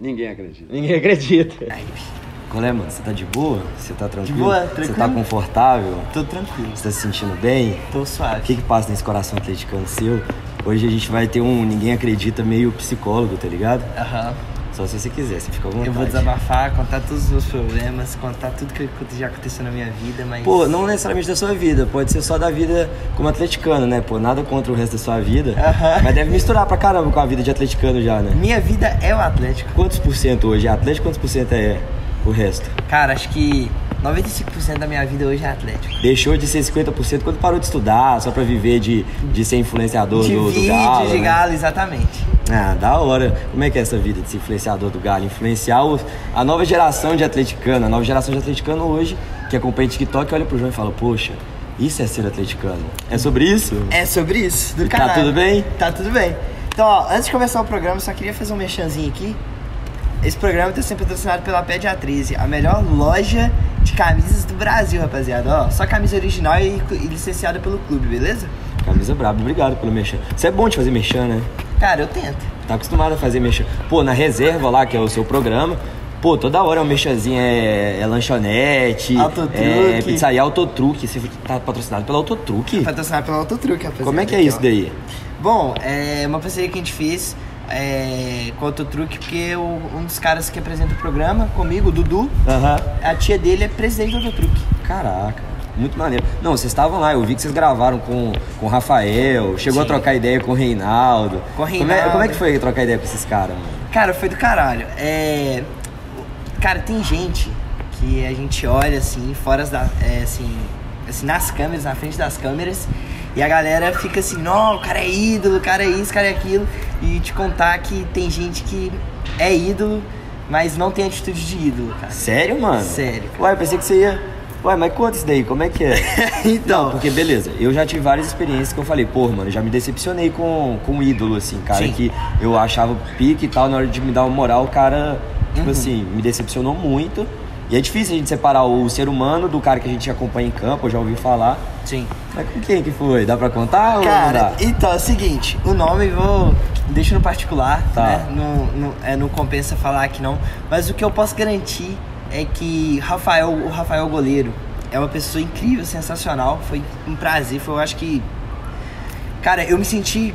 Ninguém acredita. Ninguém acredita. Aí, Qual é, mano? Você tá de boa? Você tá tranquilo? boa, Você tranquilo. tá confortável? tô tranquilo. Você tá se sentindo bem? Tô O suave. que que passa nesse coração atleticano seu? Hoje a gente vai ter um Ninguém Acredita meio psicólogo, tá ligado? Aham. Só se você quiser, você fica à vontade. Eu vou desabafar, contar todos os meus problemas, contar tudo que já aconteceu na minha vida, mas. Pô, não necessariamente da sua vida, pode ser só da vida como atleticano, né? Pô, nada contra o resto da sua vida. Aham. Mas deve misturar pra caramba com a vida de atleticano já, né? Minha vida é o Atlético. Quantos por cento hoje é Atlético? Quantos por cento é o resto? Cara, acho que 95% da minha vida hoje é Atlético. Deixou de ser 50% quando parou de estudar, só pra viver de, de ser influenciador De do, do Galo. de né? galo, exatamente. Ah, da hora. Como é que é essa vida de ser influenciador do Galo? Influenciar os- a nova geração de atleticano. A nova geração de atleticano hoje, que acompanha TikTok, olha pro João e fala, poxa, isso é ser atleticano. É sobre isso? É sobre isso, do Tá caralho. tudo bem? Tá tudo bem. Então, ó, antes de começar o programa, eu só queria fazer um merchanzinho aqui. Esse programa tá sendo patrocinado pela Pediatrize, a melhor loja de camisas do Brasil, rapaziada. Ó, só camisa original e, e licenciada pelo clube, beleza? Camisa braba, obrigado pelo merchan. Você é bom de fazer merchan, né? Cara, eu tento. Tá acostumado a fazer merchan. Pô, na reserva lá, que é o seu programa, pô, toda hora é um merchanzinho, é, é lanchonete, Autotruque. é pizzaria Autotruque. Você tá patrocinado pela Autotruque? Patrocinado pela Autotruque, rapaziada. Como é que é Aqui, isso ó. daí? Bom, é uma parceria que a gente fez é, com o Autotruque, porque o- um dos caras que apresenta o programa comigo, o Dudu, Aham. a tia dele é presidente do Autotruque. Caraca, muito maneiro. Não, vocês estavam lá, eu vi que vocês gravaram com, com o Rafael, chegou a Sim. trocar ideia com o Reinaldo. Com o Como é, Reinaldo. como é que foi trocar ideia com esses caras, mano? Cara, foi do caralho. É. Cara, tem gente que a gente olha assim, fora da. É, assim, assim, nas câmeras, na frente das câmeras, e a galera fica assim, não, o cara é ídolo, o cara é isso, o cara é aquilo. E te contar que tem gente que é ídolo, mas não tem atitude de ídolo, cara. Sério, mano? Sério, cara. Ué, eu pensei que você ia. Ué, mas conta isso daí, como é que é? Então. Porque, beleza, eu já tive várias experiências que eu falei, pô, mano, já me decepcionei com, com um ídolo, assim, cara, Sim. que eu achava pique e tal, na hora de me dar uma moral, o cara, tipo Uhum. assim, me decepcionou muito. E é difícil a gente separar o ser humano do cara que a gente acompanha em campo, eu já ouvi falar. Sim. Mas com quem que foi? Dá pra contar ou não Cara, dá? então é o seguinte, o nome vou. Deixa no particular, Tá. né? Não, não, é, não compensa falar aqui não. Mas o que eu posso garantir é que Rafael, o Rafael Goleiro é uma pessoa incrível, sensacional. Foi um prazer, foi eu acho que. Cara, eu me senti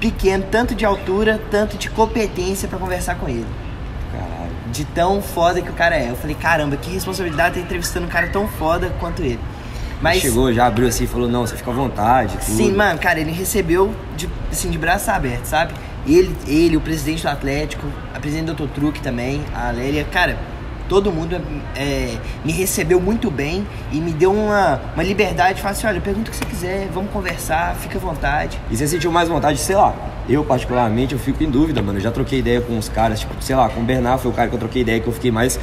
pequeno, tanto de altura, tanto de competência pra conversar com ele. Caralho. De tão foda que o cara é. Eu falei, caramba, que responsabilidade tá entrevistando um cara tão foda quanto ele. Mas. Chegou, já abriu assim e falou, não, você fica à vontade. Tudo. Sim, mano, cara, ele recebeu de, assim, de braços abertos, sabe? Ele, ele, o presidente do Atlético, a presidente do Autotruque também, a Lélia, cara, todo mundo é, me recebeu muito bem e me deu uma, uma liberdade, falou assim, olha, pergunta o que você quiser, vamos conversar, fica à vontade. E você sentiu mais vontade, sei lá, eu particularmente, eu fico em dúvida, mano. Eu já troquei ideia com os caras, tipo, sei lá, com o Bernard foi o cara que eu troquei ideia que eu fiquei mais,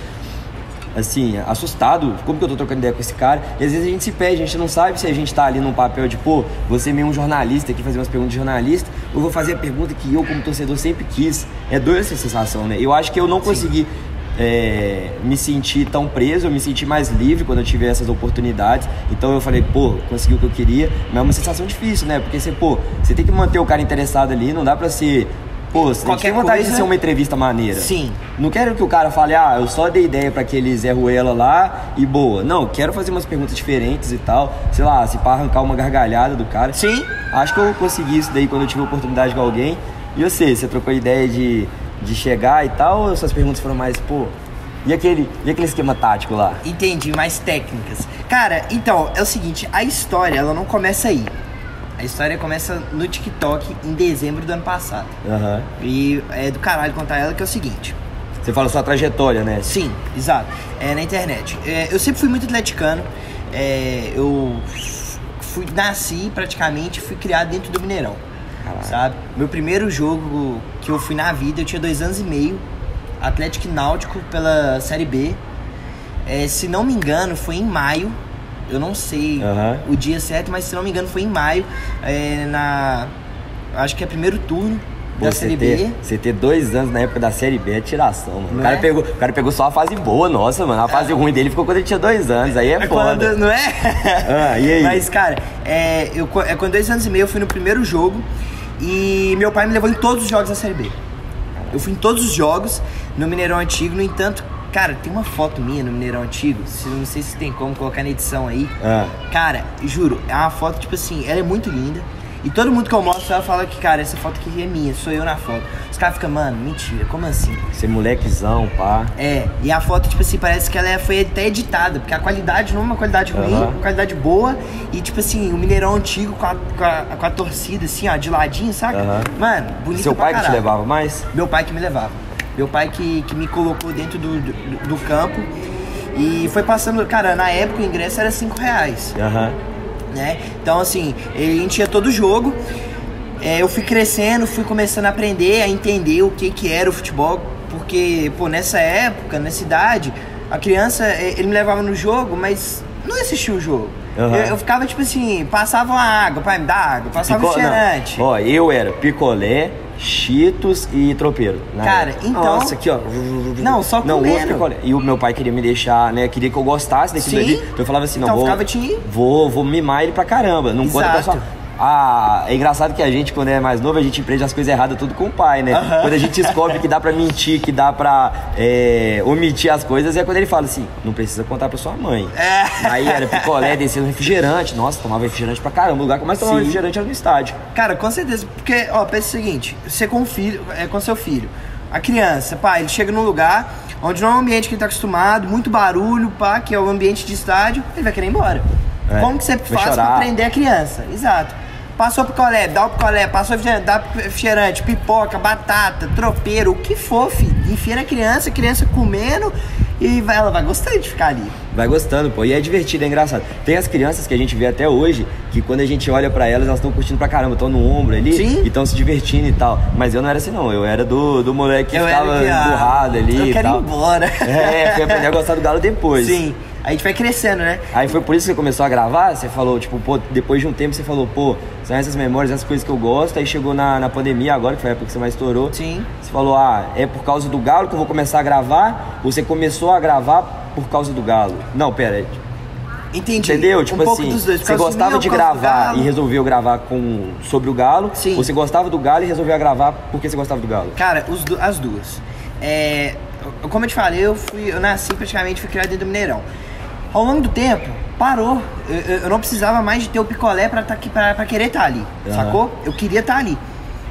assim, assustado. Como que eu tô trocando ideia com esse cara? E às vezes a gente se perde, a gente não sabe se a gente tá ali num papel de, pô, você meio um jornalista aqui fazer umas perguntas de jornalista, eu vou fazer a pergunta que eu, como torcedor, sempre quis. É doida essa sensação, né? Eu acho que eu não consegui. É, me sentir tão preso, eu me senti mais livre quando eu tive essas oportunidades. Então eu falei, pô, consegui o que eu queria. Mas é uma sensação difícil, né? Porque você, pô, você tem que manter o cara interessado ali, não dá pra ser. Pô, você Qualquer tem vontade de coisa- ser uma entrevista maneira. Sim. Não quero que o cara fale, ah, eu só dei ideia pra aquele Zé Ruela lá e boa. Não, quero fazer umas perguntas diferentes e tal. Sei lá, se para arrancar uma gargalhada do cara. Sim. Acho que eu consegui isso daí quando eu tive a oportunidade com alguém. E você, você trocou ideia de, de chegar e tal, ou suas perguntas foram mais, pô. E aquele, e aquele esquema tático lá? Entendi, mais técnicas. Cara, então, é o seguinte, a história, ela não começa aí. A história começa no TikTok em dezembro do ano passado. Aham. E é do caralho contar ela que é o seguinte. Você fala sua trajetória, né? Sim, exato. É na internet. É, eu sempre fui muito atleticano. É, eu fui, nasci praticamente, fui criado dentro do Mineirão. Sabe? Meu primeiro jogo que eu fui na vida, eu tinha dois anos e meio. Atlético Náutico pela Série B. É, se não me engano, foi em maio. Eu não sei Aham. o dia certo, mas se não me engano foi em maio. É, na. Acho que é primeiro turno da Série ter, B. você ter dois anos na época da Série B é tiração, mano. O cara, é? pegou, o cara pegou só a fase boa, nossa, mano. A fase ruim dele ficou quando ele tinha dois anos. Aí é, É foda. quando, não é? Ah, e aí? Mas, cara, é, eu, é, com dois anos e meio eu fui no primeiro jogo e meu pai me levou em todos os jogos da Série B. Eu fui em todos os jogos. no Mineirão Antigo. No entanto, cara, tem uma foto minha no Mineirão Antigo. se- Não sei se tem como colocar na edição aí. Ah, Cara, juro, é uma foto, tipo assim, ela é muito linda. E todo mundo que eu mostro, ela fala que, cara, essa foto aqui é minha, sou eu na foto. Os caras ficam, mano, mentira, como assim? ser molequezão, pá. É, e a foto, tipo assim, parece que ela é- foi até editada, porque a qualidade não é uma qualidade ruim, Aham. uma qualidade boa. E, tipo assim, o Mineirão antigo com a, com a, com a torcida, assim, ó, de ladinho, saca? Aham. Mano, bonito Seu pai que te levava mais? Meu pai que me levava. Meu pai que, que me colocou dentro do, do, do campo. E foi passando, cara, na época o ingresso era 5 reais Aham. Né? Então, assim, ele- a gente ia todo jogo. É, eu fui crescendo, fui começando a aprender, a entender o que, que era o futebol, porque, pô, nessa época, nessa idade, a criança, é, ele me levava no jogo, mas não assistia o jogo. Aham. Eu, eu ficava, tipo assim, passava uma água, pai, me dá água, passava Pico- refrigerante. não. Ó, eu era picolé, cheetos e tropeiro. na Cara, então- Nossa, aqui, ó. Não, só Não, comendo. outro picolé. E o meu pai queria me deixar, né? Queria que eu gostasse daquilo Sim. ali. Então eu falava assim, não, Então vou, te- vou, vou mimar ele pra caramba. Não conta pra Exato. Ah, é engraçado que a gente, quando é mais novo, a gente aprende as coisas erradas tudo com o pai, né? Aham. Quando a gente descobre que dá pra mentir, que dá pra é, omitir as coisas, é quando ele fala assim, não precisa contar pra sua mãe. É. Aí era picolé, descendo refrigerante. Nossa, tomava refrigerante pra caramba. O lugar que eu mais tomava Sim. refrigerante era no estádio. Cara, com certeza. Porque, ó, pensa o seguinte: você com o filho, é com seu filho. A criança, pá, ele chega num lugar onde não é um ambiente que ele tá acostumado, muito barulho, pá, que é o ambiente de estádio, ele vai querer ir embora. É, Como que você faz chorar. pra prender a criança? Exato. Passou pro colé, dá o picolé, passou refrigerante, dá refrigerante, pipoca, batata, tropeiro, o que for, filho. Enfia na criança, a criança comendo e vai- ela vai gostar de ficar ali. Vai gostando, pô. E é divertido, é engraçado. Tem as crianças que a gente vê até hoje, que quando a gente olha pra elas, elas estão curtindo pra caramba, estão no ombro ali Sim. e estão se divertindo e tal. Mas eu não era assim, não. Eu era do, do moleque que Eu ficava que, ah, emburrado ali Eu e quero ir tal. embora. É, fui aprender a gostar do galo depois. Sim. A gente vai crescendo, né? Aí foi por isso que você começou a gravar? Você falou, tipo, pô, depois de um tempo você falou, pô, são essas memórias, essas coisas que eu gosto. Aí chegou na, na pandemia agora, que foi a época que você mais estourou. Sim. Você falou, ah, é por causa do galo que eu vou começar a gravar? Ou você começou a gravar por causa do galo? Não, pera, Entendi. Entendeu? Tipo um assim, dois. Você gostava de gravar e resolveu gravar com, sobre o galo? Sim. Ou você gostava do galo e resolveu gravar porque você gostava do galo? Cara, os as duas. É, como eu te falei, eu, fui, eu nasci praticamente, fui criado dentro do Mineirão. Ao longo do tempo, parou. Eu, eu- eu não precisava mais de ter o picolé pra, tá aqui, pra, pra querer estar ali, Aham. sacou? Eu queria estar ali.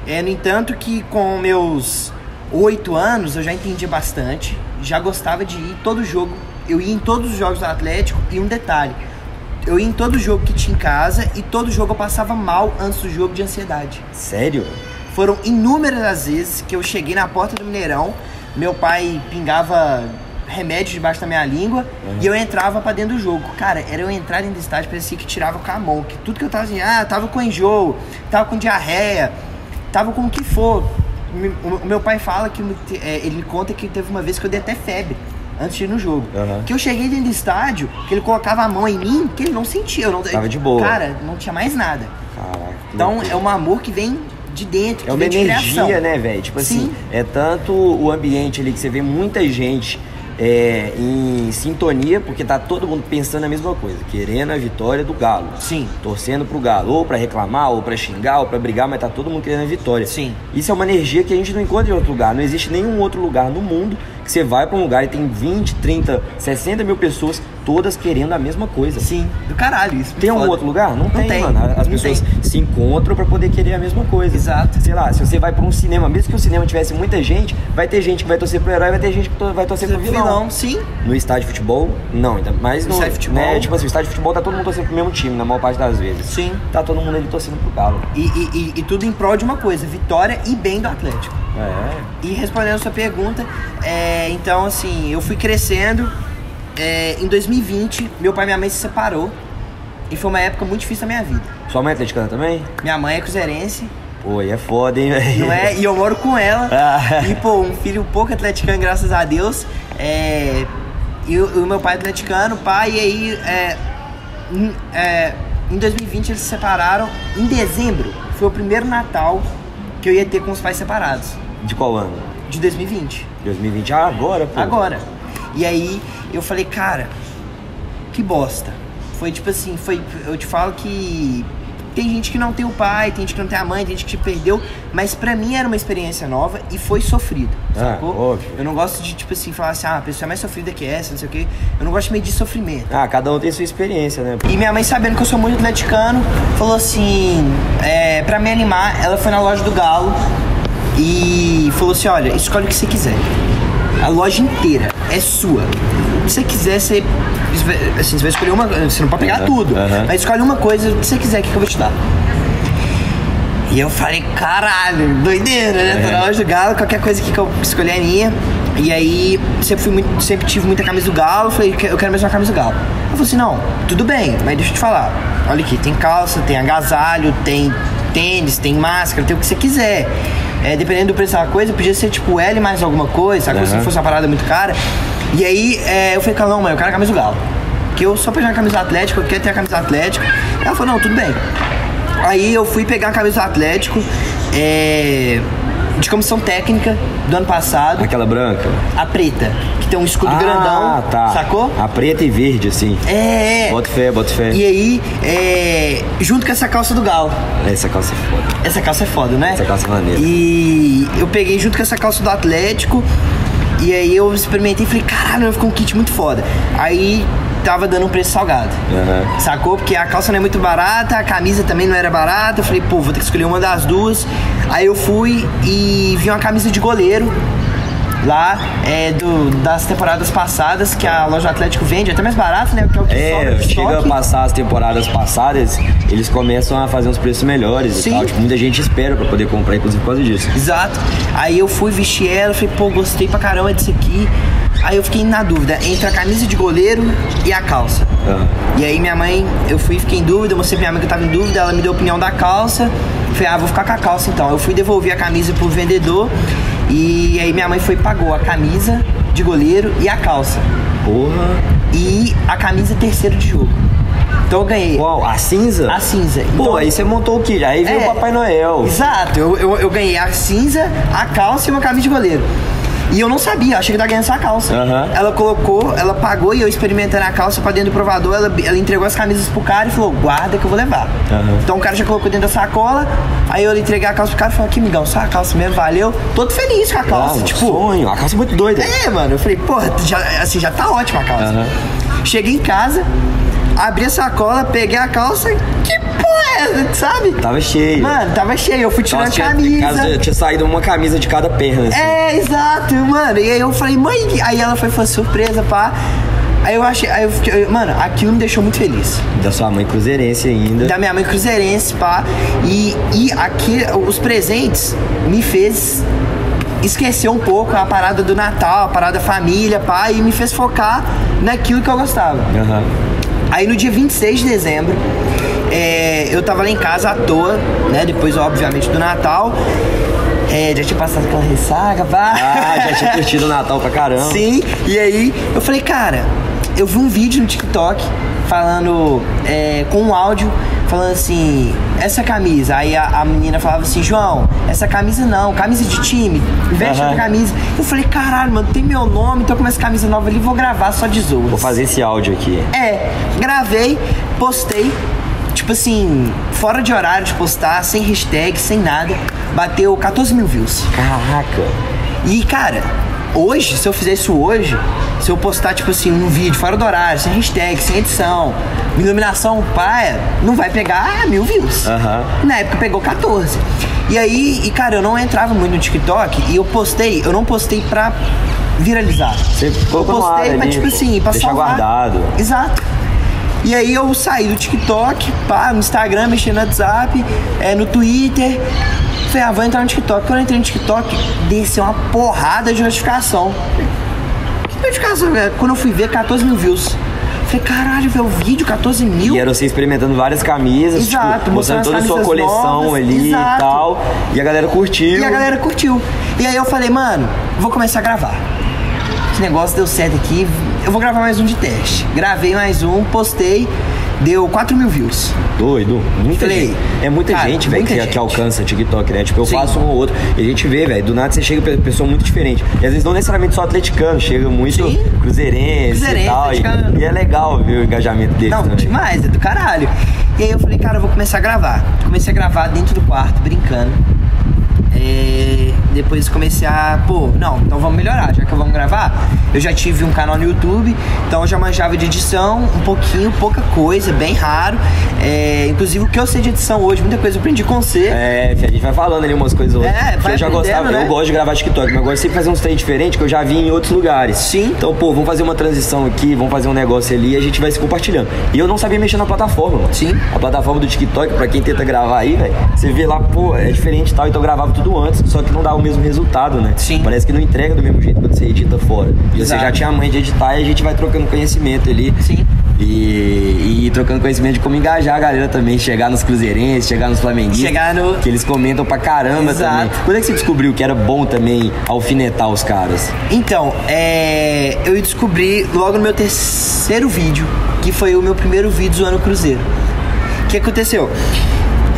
É, no entanto, que com meus oito anos eu já entendia bastante, já gostava de ir todo jogo. Eu ia em todos os jogos do Atlético e um detalhe. Eu ia em todo jogo que tinha em casa e todo jogo eu passava mal antes do jogo de ansiedade. Sério? Foram inúmeras as vezes que eu cheguei na porta do Mineirão, meu pai pingava remédio debaixo da minha língua e eu entrava pra dentro do jogo. Cara, era eu entrar dentro do estádio, parecia que tirava com a mão. Que tudo que eu tava assim, ah, tava com enjoo, tava com diarreia, tava com o que for. O meu pai fala que é, ele me conta que teve uma vez que eu dei até febre antes de ir no jogo. Aham. Que eu cheguei dentro do estádio, que ele colocava a mão em mim, que ele não sentia. Eu não, Tava de boa. Cara, não tinha mais nada. Caraca. Então loucura. é um amor que vem de dentro, que É uma vem energia, né, velho? Tipo assim, Sim. é tanto o ambiente ali que você vê muita gente é, em sintonia, porque tá todo mundo pensando a mesma coisa, querendo a vitória do Galo. Sim. Torcendo pro Galo, ou pra reclamar, ou pra xingar, ou pra brigar, mas tá todo mundo querendo a vitória. Sim. Isso é uma energia que a gente não encontra em outro lugar. Não existe nenhum outro lugar no mundo que você vai pra um lugar e tem 20, 30, 60 mil pessoas todas querendo a mesma coisa. Sim, do caralho isso. Tem algum outro lugar? Não, Não tem, tem, mano. As não pessoas tem. se encontram pra poder querer a mesma coisa. Exato. Sei lá, se você vai pra um cinema, mesmo que o cinema tivesse muita gente, vai ter gente que vai torcer pro herói, vai ter gente que vai torcer pro vilão. sim. No estádio de futebol, não, ainda mais no, No estádio de futebol. Né, tipo assim, o estádio de futebol tá todo mundo torcendo pro mesmo time, na maior parte das vezes. Sim. Tá todo mundo ali torcendo pro Galo. E, e- e- e tudo em prol de uma coisa, vitória e bem do Atlético. É. E respondendo a sua pergunta, é, então assim, eu fui crescendo. É, em 2020, meu pai e minha mãe se separou. E foi uma época muito difícil da minha vida. Sua mãe é atleticana também? Minha mãe é cruzeirense, Pô, aí é foda, hein, velho? não é? E eu moro com ela. Ah. E, pô, um filho pouco atleticano, graças a Deus. É, e o, o meu pai é atleticano, pai, e aí. É, em, é, em 2020 eles se separaram. Em dezembro foi o primeiro Natal que eu ia ter com os pais separados. De qual ano? De 2020. 2020? Ah, agora, pô. Agora. E aí eu falei, cara, que bosta. Foi tipo assim, foi. Eu te falo que tem gente que não tem o pai, tem gente que não tem a mãe, tem gente que perdeu. Mas pra mim era uma experiência nova e foi sofrido, Ah, sacou? óbvio. Eu não gosto de, tipo assim, falar assim, ah, a pessoa é mais sofrida que essa, não sei o quê. Eu não gosto de medir sofrimento. Ah, cada um tem sua experiência, né? E minha mãe, sabendo que eu sou muito atleticano, falou assim: é, pra me animar, ela foi na loja do Galo e falou assim: olha, escolhe o que você quiser. A loja inteira é sua. O que você quiser, você. Assim, você vai escolher uma. Você não pode pegar Aham, tudo. aham. Mas escolhe uma coisa, que você quiser, que eu vou te dar. E eu falei, caralho, doideira, né? Tô na loja do Galo, qualquer coisa que eu escolher é minha. E aí, sempre, fui muito, sempre tive muita camisa do Galo, falei, eu quero mesmo uma camisa do Galo. Ela falou assim, não, tudo bem, mas deixa eu te falar. Olha aqui, tem calça, tem agasalho, tem tênis, tem máscara, tem o que você quiser. É, dependendo do preço da coisa, podia ser tipo L mais alguma coisa, sabe? Se fosse uma parada muito cara. E aí, é, eu falei, cara, não, mãe, eu quero a camisa do Galo. Que eu só pegar a camisa do Atlético, eu quero ter a camisa do Atlético. Ela falou, não, tudo bem. Aí eu fui pegar a camisa do Atlético, é, de comissão técnica do ano passado, Aquela branca. a preta, que tem um escudo ah, grandão, tá. sacou? A preta e verde, assim. É, é. Bota fé, bota fé. E aí, é, junto com essa calça do Galo. Essa calça é foda. Essa calça é foda, né? Essa calça é maneira. E eu peguei junto com essa calça do Atlético. E aí eu experimentei e falei, caralho, ficou um kit muito foda. Aí tava dando um preço salgado. Aham. Sacou? Porque a calça não é muito barata, a camisa também não era barata. Eu falei, pô, vou ter que escolher uma das duas. Aí eu fui e vi uma camisa de goleiro lá é, do, das temporadas passadas que a loja Atlético vende, até mais barato, né? Que é o que É, chega a passar as temporadas passadas, eles começam a fazer uns preços melhores Sim. e tal. Tipo, muita gente espera pra poder comprar, inclusive por causa disso. Exato. Aí eu fui vestir ela, falei, pô, gostei pra caramba disso aqui. Aí eu fiquei na dúvida entre a camisa de goleiro e a calça. Aham. E aí minha mãe, eu fui fiquei em dúvida, mostrei pra minha mãe que eu tava em dúvida, ela me deu a opinião da calça. Falei, ah, vou ficar com a calça então. Eu fui devolver a camisa pro vendedor e aí minha mãe foi e pagou a camisa de goleiro e a calça. Porra. E a camisa terceiro de jogo. Então eu ganhei Qual? A cinza? a cinza. Pô, Então, aí você montou o kit. Aí veio É. o Papai Noel. Exato, eu, eu, eu ganhei a cinza, a calça e uma camisa de goleiro. E eu não sabia, achei que tava ganhando só a calça. Aham. Ela colocou, ela pagou e eu experimentando a calça pra dentro do provador, ela, ela entregou as camisas pro cara e falou, guarda que eu vou levar. Aham. Então o cara já colocou dentro da sacola, aí eu entreguei a calça pro cara e falei, aqui, migão, só a calça mesmo, valeu. Todo feliz com a calça, Ah, tipo. sonho. A calça é muito doida. É, mano, eu falei, porra, já, assim, já tá ótima a calça. Aham. Cheguei em casa, abri a sacola, peguei a calça, que porra é essa, sabe? Tava cheio. Mano, tava cheio, eu fui tirando a camisa. casa- tinha saído uma camisa de cada perna, assim. É, exato, mano. E aí eu falei, mãe, aí ela foi, foi surpresa, pá. Aí eu achei, aí eu fiquei, mano, aquilo me deixou muito feliz. Da sua mãe cruzeirense ainda. Da minha mãe cruzeirense, pá. E, e aqui, os presentes me fez esquecer um pouco a parada do Natal, a parada família, pá, e me fez focar naquilo que eu gostava. Aham. Aí no dia 26 de dezembro, é, eu tava lá em casa à toa, né? Depois, obviamente, do Natal. É, já tinha passado aquela ressaca, pá. Ah, já tinha curtido o Natal pra caramba. Sim, e aí eu falei, cara, eu vi um vídeo no TikTok falando é, com um áudio falando assim, essa camisa. Aí a, a menina falava assim, João, essa camisa não, camisa de time, veste Aham. outra camisa. Eu falei, caralho, mano, tem meu nome, tô com essa camisa nova ali, vou gravar só de zoas. Vou fazer esse áudio aqui. É, gravei, postei, tipo assim, fora de horário de postar, sem hashtag, sem nada. Bateu 14 mil views. Caraca. E, cara, hoje, se eu fizer isso hoje, se eu postar, tipo assim, um vídeo fora do horário, sem hashtag, sem edição, iluminação paia, não vai pegar mil views. Aham. Na época pegou 14. E aí, e cara, eu não entrava muito no TikTok e eu postei, eu não postei pra viralizar. Você eu colocou ar postei pra, ali, tipo assim, pra deixar salvar. guardado. Exato. E aí eu saí do TikTok, pá, no Instagram, mexendo no WhatsApp, é, no Twitter. Falei, ah, vou entrar no TikTok. Quando eu entrei no TikTok, desceu uma porrada de notificação. Que notificação? velho? Quando eu fui ver, 14 mil views. Falei, caralho, velho, o vídeo, 14 mil? E era você experimentando várias camisas, Exato, tipo, mostrando toda a sua coleção novas, ali exato. e tal. E a galera curtiu. E a galera curtiu. E aí eu falei, mano, vou começar a gravar. Esse negócio deu certo aqui, eu vou gravar mais um de teste. Gravei mais um, postei, deu 4 mil views. Doido. Muita Falei, gente. É muita cara, gente, velho, que, gente. que alcança TikTok, né? Tipo, eu Sim. faço um ou outro. E a gente vê, velho, do nada você chega pra pessoa muito diferente. E às vezes não necessariamente só atleticano, chega muito Sim. cruzeirense, Cruzeirense, e tal. E, e é legal ver o engajamento deles Não, também. demais, é do caralho. E aí eu falei, cara, eu vou começar a gravar. Comecei a gravar dentro do quarto, brincando. É, depois comecei a, pô, não, então vamos melhorar, já que vamos gravar. Eu já tive um canal no YouTube, então eu já manjava de edição um pouquinho, pouca coisa, bem raro. É, inclusive o que eu sei de edição hoje, muita coisa eu aprendi com você. É, a gente vai falando ali umas coisas hoje. É, vai eu já gostava, né? eu gosto de gravar TikTok, mas eu gosto de sempre fazer uns treinos diferentes que eu já vi em outros lugares. Sim. Então, pô, vamos fazer uma transição aqui, vamos fazer um negócio ali e a gente vai se compartilhando. E eu não sabia mexer na plataforma, mano. Sim. A plataforma do TikTok, pra quem tenta gravar aí, velho, você vê lá, pô, é diferente e tal, então eu gravava tudo antes, só que não dá o mesmo resultado, né? Sim. Parece que não entrega do mesmo jeito quando você edita fora. E você já tinha a mãe de editar e a gente vai trocando conhecimento ali. Sim. E, e trocando conhecimento de como engajar a galera também, chegar nos cruzeirenses, chegar nos flamenguistas. Chegar no- Que eles comentam pra caramba Exato. também. Quando é que você descobriu que era bom também alfinetar os caras? Então, é, eu descobri logo no meu terceiro vídeo, que foi o meu primeiro vídeo zoando o Cruzeiro. O que aconteceu?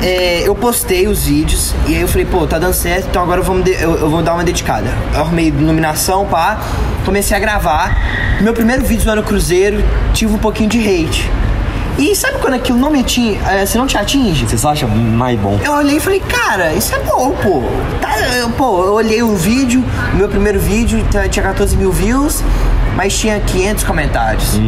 É, eu postei os vídeos e aí eu falei, pô, tá dando certo, então agora vamos de- eu, eu vou dar uma dedicada. Eu arrumei iluminação, pá, comecei a gravar. Meu primeiro vídeo zoando o Cruzeiro, tive um pouquinho de hate. E sabe quando aquilo não me atinge, é, você não te atinge? Você acha mais bom? Eu olhei e falei, cara, isso é bom, pô. Tá, eu- pô, eu olhei o vídeo, o meu primeiro vídeo tinha 14 mil views, mas tinha 500 comentários.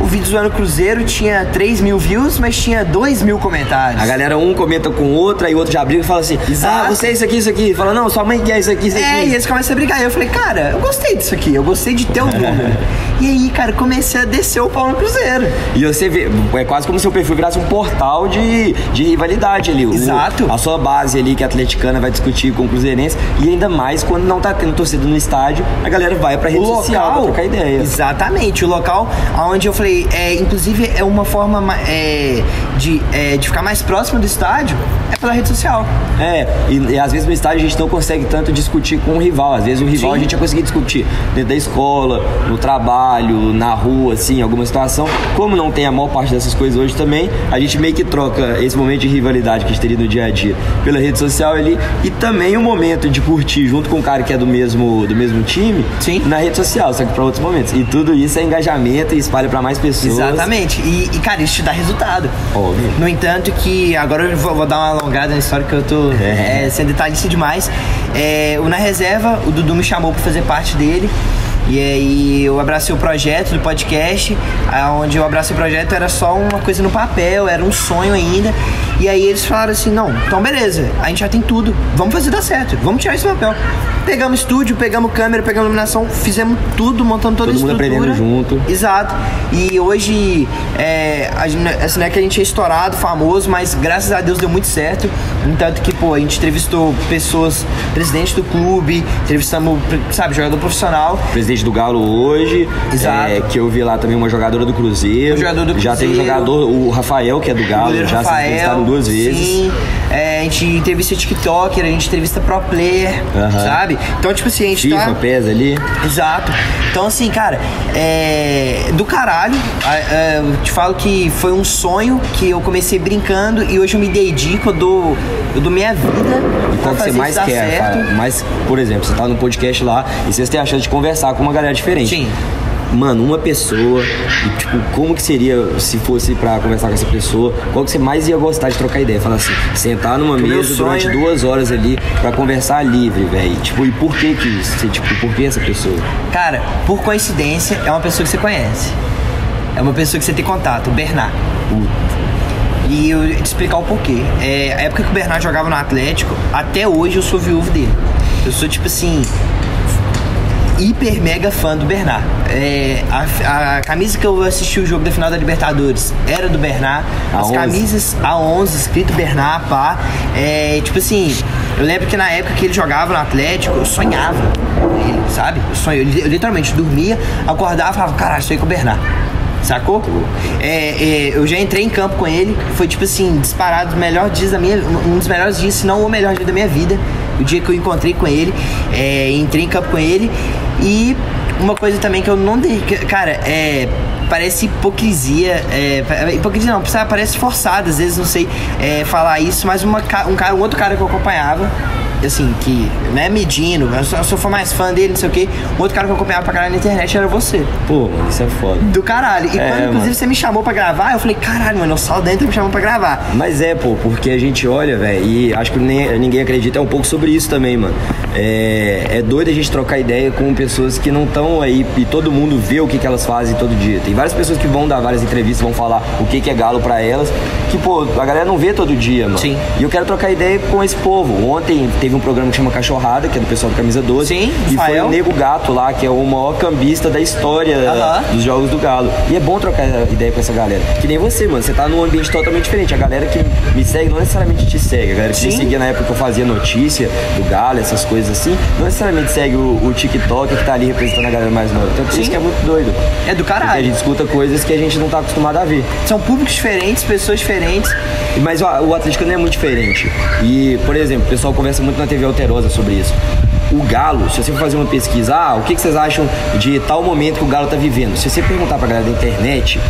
O vídeo zoando Cruzeiro tinha 3 mil views, mas tinha 2 mil comentários. A galera um comenta com o outro, aí o outro já briga e fala assim: Exato. Ah, você é isso aqui, isso aqui. Fala, não, sua mãe quer isso aqui, isso É, aqui. e eles começam a brigar. E eu falei, cara, eu gostei disso aqui, eu gostei de ter o número. e aí, cara, comecei a descer o pau no Cruzeiro. E você vê, é quase como se o perfil virasse um portal de, de rivalidade ali. O- Exato. a sua base ali, que é atleticana, vai discutir com o Cruzeirense. E ainda mais quando não tá tendo torcida no estádio, a galera vai pra rede o social pra local, trocar ideia. exatamente, o local onde eu falei, é, inclusive é uma forma ma- é, de, é, de ficar mais próximo do estádio é pela rede social. É, e, e às vezes no estádio a gente não consegue tanto discutir com o rival. Às vezes o rival Sim. a gente ia conseguir discutir dentro da escola, no trabalho, na rua, assim, alguma situação. Como não tem a maior parte dessas coisas hoje também, a gente meio que troca esse momento de rivalidade que a gente teria no dia a dia pela rede social ali e também o momento de curtir junto com o cara que é do mesmo, do mesmo time Sim. na rede social, só que para outros momentos. E tudo isso é engajamento e espalha para mais pessoas. Exatamente. E, e, cara, isso te dá resultado. No entanto, que agora eu vou, vou dar uma alongada na história que eu tô É. é, sendo detalhista demais. É, o Na Reserva, o Dudu me chamou pra fazer parte dele. E aí eu abracei o projeto do podcast, onde eu abracei o projeto era só uma coisa no papel, era um sonho ainda. E aí eles falaram assim, não, então beleza, a gente já tem tudo, vamos fazer dar certo, vamos tirar esse papel. Pegamos estúdio, pegamos câmera, pegamos iluminação, fizemos tudo, montando toda Todo a mundo estrutura. aprendendo junto. Exato. E hoje, é, a gente, assim, não é que a gente é estourado, famoso, mas graças a Deus deu muito certo. Tanto que, pô, a gente entrevistou pessoas, presidente do clube, entrevistamos, sabe, jogador profissional. Presidente do Galo hoje. Exato. é, que eu vi lá também uma jogadora do Cruzeiro. Jogador do Já tem um Cruzeiro. jogador, o Rafael, que é do Galo, já se entrevistaram duas vezes. Sim, é, a gente entrevista TikToker, a gente entrevista pro player, Aham. sabe? Então, tipo assim, a gente FIFA, tá... pesa ali. Exato. Então, assim, cara, é. Do caralho. É, Eu te falo que foi um sonho que eu comecei brincando e hoje eu me dedico, eu dou, eu dou minha vida. E que você mais quer, certo. cara? Mas, por exemplo, você tá no podcast lá e vocês têm a chance de conversar com uma galera diferente. Sim. Mano, uma pessoa, e, tipo, como que seria se fosse pra conversar com essa pessoa? Qual que você mais ia gostar de trocar ideia? Falar assim, sentar numa meu mesa durante sonho- duas horas ali pra conversar livre, velho. Tipo, e por que que isso? Tipo, por que essa pessoa? Cara, por coincidência, é uma pessoa que você conhece. É uma pessoa que você tem contato, o Bernard. E eu te explicar o porquê. É, a época que o Bernard jogava no Atlético, até hoje eu sou viúvo dele. Eu sou tipo assim. Hiper mega fã do Bernard. É, a, a camisa que eu assisti o jogo da final da Libertadores era do Bernard. A As 11. camisas A11, escrito Bernard, pá. É, tipo assim, eu lembro que na época que ele jogava no Atlético, eu sonhava ele, sabe? Eu, sonho, eu, eu literalmente dormia, acordava e falava, caralho, sonhei com o Bernard. Sacou? É, é, eu já entrei em campo com ele, foi tipo assim, disparado os melhores dias da minha. Um dos melhores dias, se não o melhor dia da minha vida. O dia que eu encontrei com ele, é, entrei em campo com ele. E uma coisa também que eu não dei. Cara, é. Parece hipocrisia. É, hipocrisia não, parece forçado, às vezes, não sei é, falar isso, mas uma, um, cara, um outro cara que eu acompanhava assim, que, né, medindo, eu sou, eu sou mais fã dele, não sei o quê. O outro cara que eu acompanhava pra caralho na internet era você. Pô, mano, isso é foda. Do caralho. E É, quando, inclusive, mano. você me chamou pra gravar, eu falei, caralho, mano, o Sal dentro me chamou pra gravar. Mas é, pô, porque a gente olha, velho, e acho que nem- ninguém acredita, é um pouco sobre isso também, mano. É, é doido a gente trocar ideia com pessoas que não estão aí e todo mundo vê o que, que elas fazem todo dia. Tem várias pessoas que vão dar várias entrevistas, vão falar o que, que é galo pra elas, que, pô, a galera não vê todo dia, mano. Sim. E eu quero trocar ideia com esse povo. Ontem teve um programa que chama Cachorrada, que é do pessoal do Camisa 12. Sim, E foi Rafael. o Nego Gato lá, que é o maior cambista da história dos jogos do Galo. E é bom trocar ideia com essa galera. Que nem você, mano. Você tá num ambiente totalmente diferente. A galera que me segue não necessariamente te segue. A galera que me Sim. seguia na época que eu fazia notícia do Galo, essas coisas assim, não necessariamente segue o, o TikTok que tá ali representando a galera mais nova. Então por Sim. isso que é muito doido. É do Porque a caralho. gente escuta coisas que a gente não tá acostumado a ver. São públicos diferentes, pessoas diferentes. Mas ó, o atleticano é muito diferente. E, por exemplo, o pessoal conversa muito na TV Alterosa sobre isso. O Galo, se você for fazer uma pesquisa, ah, o que, que vocês acham de tal momento que o Galo tá vivendo? Se você perguntar pra galera da internet,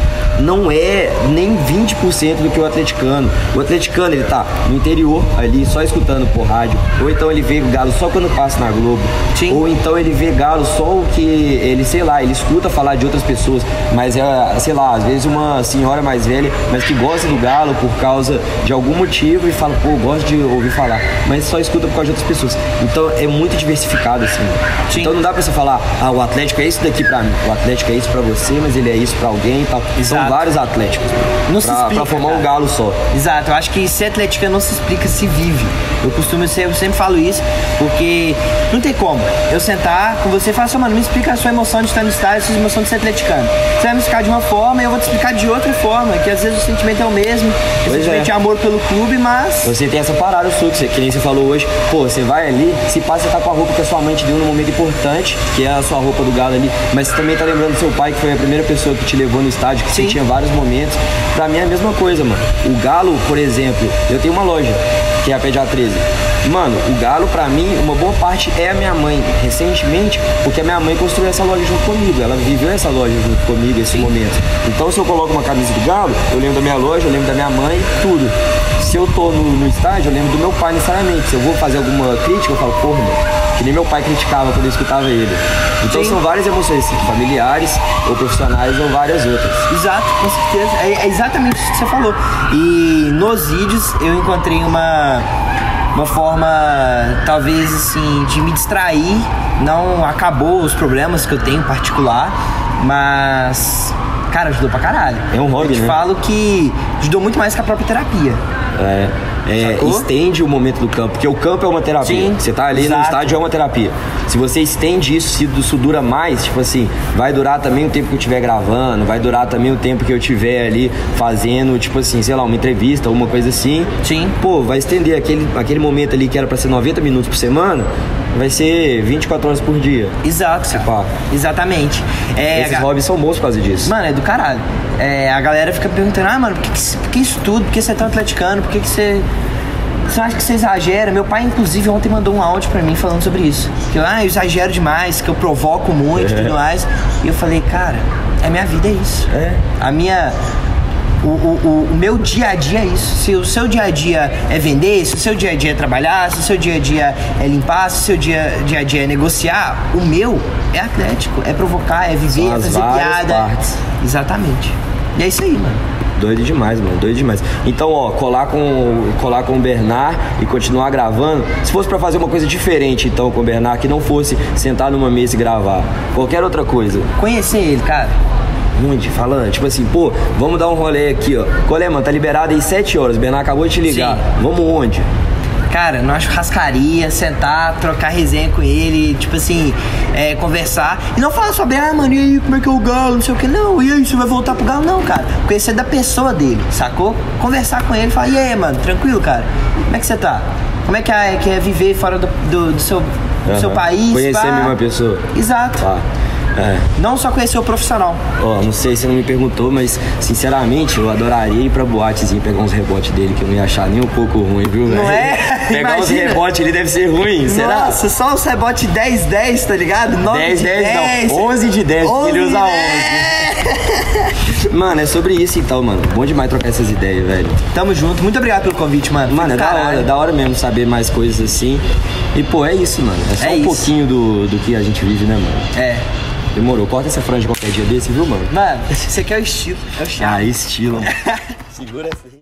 não é nem 20% do que o atleticano. O atleticano, ele tá no interior, ali, só escutando por rádio. Ou então ele vê o Galo só quando passa na Globo. Sim. Ou então ele vê Galo só o que ele, sei lá, ele escuta falar de outras pessoas. Mas é, sei lá, às vezes uma senhora mais velha, mas que gosta do Galo por causa de algum motivo e fala, pô, gosto de ouvir falar. Mas só escuta por causa de outras pessoas. Então é muito diversificado, assim. Sim. Então não dá pra você falar, ah, o Atlético é isso daqui pra mim. O Atlético é isso pra você, mas ele é isso pra alguém e tal. São Exato. vários Atléticos. Não se pra, explica, pra formar um cara. Galo só. Exato, eu acho que ser atleticano não se explica, se vive. Eu costumo ser, eu sempre falo isso, porque não tem como. Eu sentar com você e falar assim, mano, me explica a sua emoção de estar no estádio, a sua emoção de ser atleticano. Você vai me explicar de uma forma e eu vou te explicar de outra forma, que às vezes o sentimento é o mesmo, o Pois sentimento é. de amor pelo clube, mas. Você tem essa parada sua, que, você, que nem você falou hoje. Pô, você vai ali, se passa, você tá com a roupa que a sua mãe te deu num momento importante, que é a sua roupa do galo ali, mas você também tá lembrando do seu pai, que foi a primeira pessoa que te levou no estádio, que Sim. você tinha vários momentos. Pra mim é a mesma coisa, mano. O galo, por exemplo, eu tenho uma loja, que é a Pediatra 13. Mano, o galo, pra mim, uma boa parte é a minha mãe. Recentemente, porque a minha mãe construiu essa loja junto comigo. Ela viveu essa loja junto comigo, esse momento. Então, se eu coloco uma camisa do galo, eu lembro da minha loja, eu lembro da minha mãe, tudo. Se eu tô no, no estádio, eu lembro do meu pai necessariamente. Se eu vou fazer alguma crítica, eu falo, porra, mano, que nem meu pai criticava quando eu escutava ele. Então Sim. são várias emoções, familiares ou profissionais ou várias outras. Exato, com certeza. É, é exatamente isso que você falou. E nos vídeos eu encontrei uma, uma forma, talvez assim, de me distrair. Não acabou os problemas que eu tenho em particular, mas, cara, ajudou pra caralho. É um hobby, Eu te né? falo que ajudou muito mais que a própria terapia. É, é, estende o momento do campo, porque o campo é uma terapia. Sim, você tá ali no exato. estádio é uma terapia. Se você estende isso, se isso dura mais, tipo assim, vai durar também o tempo que eu estiver gravando, vai durar também o tempo que eu estiver ali fazendo, tipo assim, sei lá, uma entrevista, alguma coisa assim. Sim. Pô, vai estender aquele, aquele momento ali que era pra ser 90 minutos por semana, vai ser 24 horas por dia. Exato. Exatamente. É, Esses hobbies são bons por causa disso. Mano, é do caralho. É, a galera fica perguntando, ah, mano, por que, que, por que isso tudo? Por que você é tão atleticano? Por que, que você. Você acha que você exagera? Meu pai, inclusive, ontem mandou um áudio pra mim falando sobre isso. Que eu, ah, eu exagero demais, que eu provoco muito e É. tudo mais. E eu falei, cara, a minha vida é isso. É. A minha. O, o, o- meu dia a dia é isso. Se o seu dia a dia é vender, se o seu dia a dia é trabalhar, se o seu dia a dia é limpar, se o seu dia, dia a dia é negociar, o meu é atlético, é provocar, é viver, é fazer piada. partes. Exatamente. E é isso aí, mano. Doido demais, mano, doido demais. Então, ó, colar com, colar com o Bernard e continuar gravando. Se fosse pra fazer uma coisa diferente, então, com o Bernard, que não fosse sentar numa mesa e gravar. Qualquer outra coisa. Conhecer ele, cara. Onde? Falando, tipo assim, pô, vamos dar um rolê aqui, ó. Qual é, mano? Tá liberado aí 7 horas. O Bernard acabou de te ligar. Sim. Vamos onde? Cara, numa churrascaria, sentar, trocar resenha com ele, tipo assim, é, conversar. E não falar sobre, ah, mano, e aí, como é que é o galo, não sei o que. Não, e aí, você vai voltar pro galo? Não, cara. Conhecer da pessoa dele, sacou? Conversar com ele, falar, e aí, mano, tranquilo, cara? Como é que você tá? Como é que é, que é viver fora do, do, do seu, do seu país? Conhecer pá? a mesma pessoa. Exato. Tá. É. Não só conhecer o profissional. Ó, não sei se você não me perguntou, mas sinceramente eu adoraria ir pra boatezinho pegar uns rebotes dele que eu não ia achar nem um pouco ruim, viu, velho? Não é? Pegar uns Imagina. rebotes ali deve ser ruim, será? Nossa, só os rebotes 10-10, tá ligado? 9 10, de 10, 10. não. 11 de 10, porque ele 11 usa de 11. Mano, é sobre isso então, mano. Bom demais trocar essas ideias, velho. Tamo junto. Muito obrigado pelo convite, mano. Mano, é da hora, da hora mesmo saber mais coisas assim. E, pô, é isso, mano. É só É um isso. pouquinho do, do que a gente vive, né, mano? É. Demorou. Corta essa franja qualquer dia desse, viu, mano? Mano, você quer o estilo. É o charme. Ah, estilo. Segura essa.